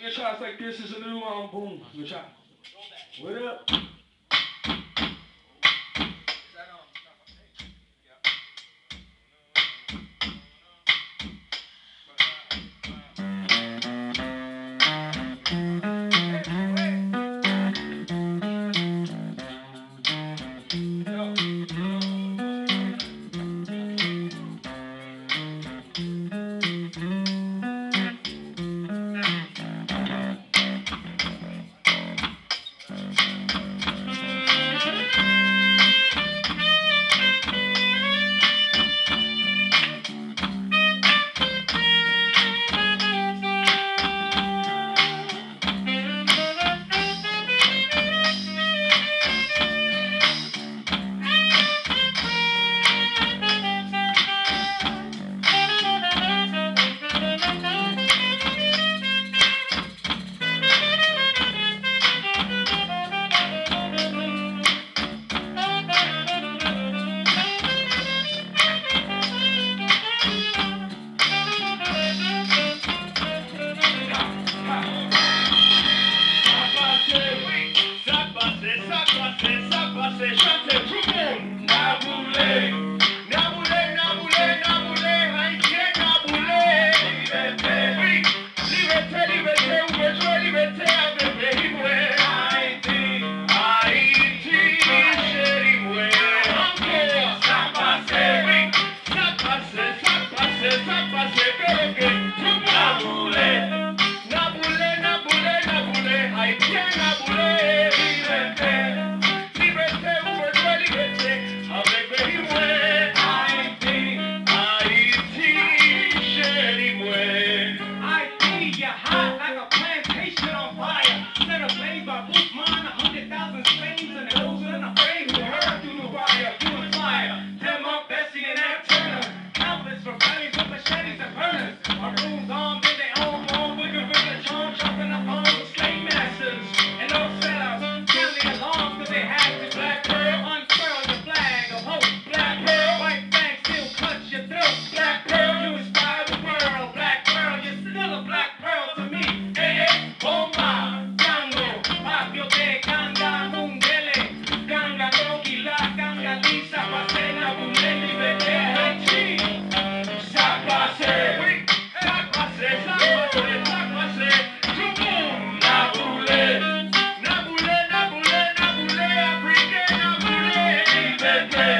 Gonna try like this is a new um boom. We're gonna. What up? a plan. make, me.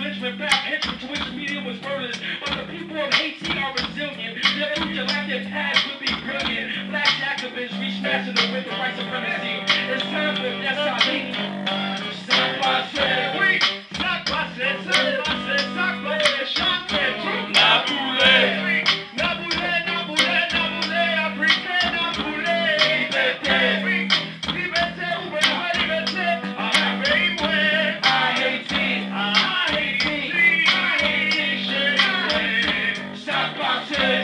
established when found entrance to which medium was furnished. But the people of Haiti are resilient. Their future, like their past, will be brilliant. Black activists reach the with the white supremacy. Richard.